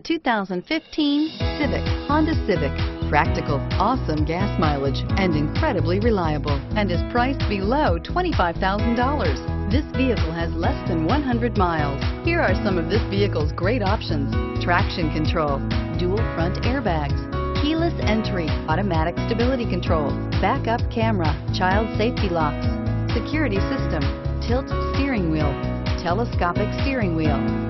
2015 Civic, Honda Civic. Practical, awesome gas mileage, and incredibly reliable, and is priced below $25,000. This vehicle has less than 100 miles. Here are some of this vehicle's great options. Traction control, dual front airbags, keyless entry, automatic stability control, backup camera, child safety locks, security system, tilt steering wheel, telescopic steering wheel.